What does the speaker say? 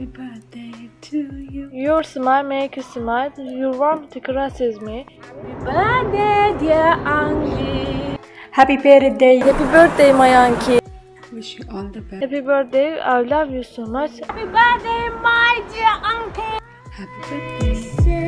happy birthday to you. Your smile make you smile. Your warmth caresses me. Happy birthday, dear Ankit. Happy birthday. Happy birthday my Ankit. Wish you all the best. Happy birthday. I love you so much. Happy birthday, my dear Ankit. Happy birthday.